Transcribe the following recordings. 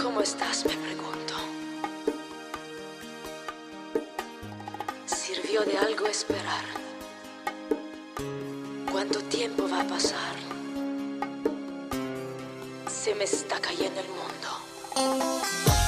¿Cómo estás? Me pregunto. ¿Sirvió de algo esperar? ¿Cuánto tiempo va a pasar? Se me está cayendo el mundo.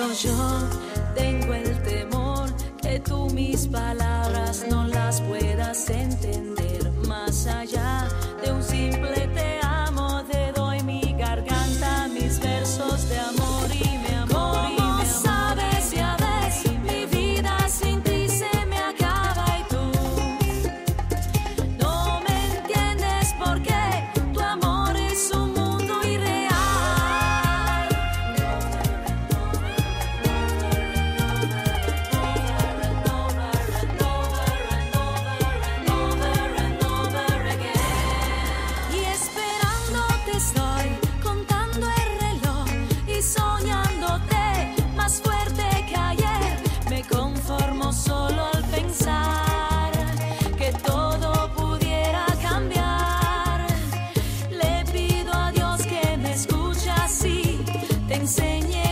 pero yo tengo el temor que tú mis palabras no las puedas entender. Más allá de un simple enseñé.